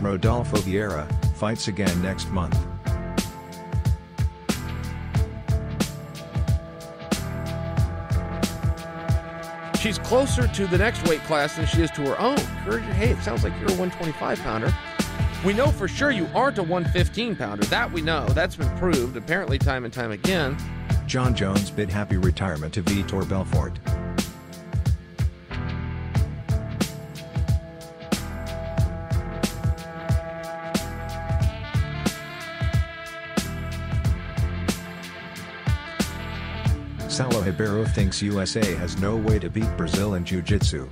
Rodolfo Vieira, fights again next month. She's closer to the next weight class than she is to her own. Hey, it sounds like you're a 125 pounder. We know for sure you aren't a 115 pounder. That we know. That's been proved, apparently, time and time again. Jon Jones bid happy retirement to Vitor Belfort. Saulo Ribeiro thinks USA has no way to beat Brazil in Jiu-Jitsu.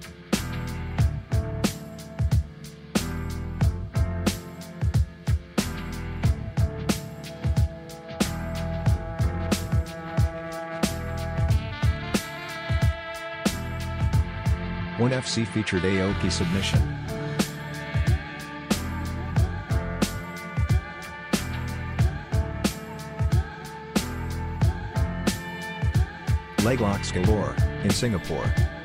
One FC featured Aoki submission. Leglocks galore, in Singapore.